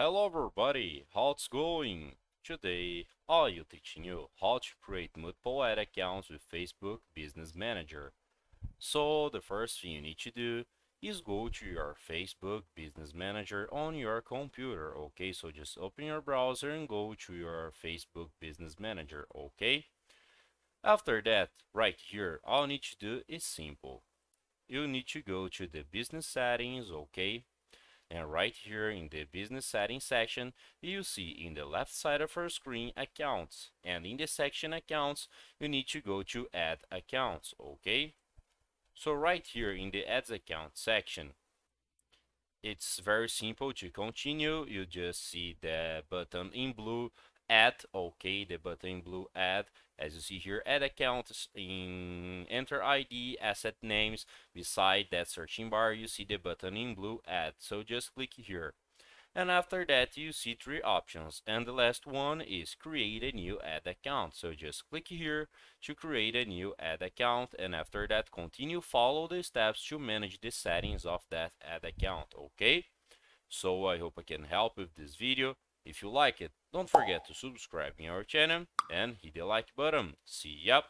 Hello everybody, how's going? Today I'll be teaching you how to create multiple ad accounts with Facebook Business Manager. So the first thing you need to do is go to your Facebook Business Manager on your computer, okay? So just open your browser and go to your Facebook Business Manager, okay? After that, right here, all you need to do is simple. You need to go to the business settings, okay? And right here in the business settings section, you see in the left side of our screen accounts. And in the section accounts, you need to go to ad accounts, okay? So right here in the ads account section, it's very simple to continue. You just see the button in blue add okay the button in blue add as you see here add accounts in enter id asset names beside that searching bar you see the button in blue add. So just click here. And after that you see three options and the last one is create a new ad account. So just click here to create a new ad account and after that continue follow the steps to manage the settings of that ad account okay? So i hope i can help with this video if you like it, don't forget to subscribe in our channel and hit the like button. See ya!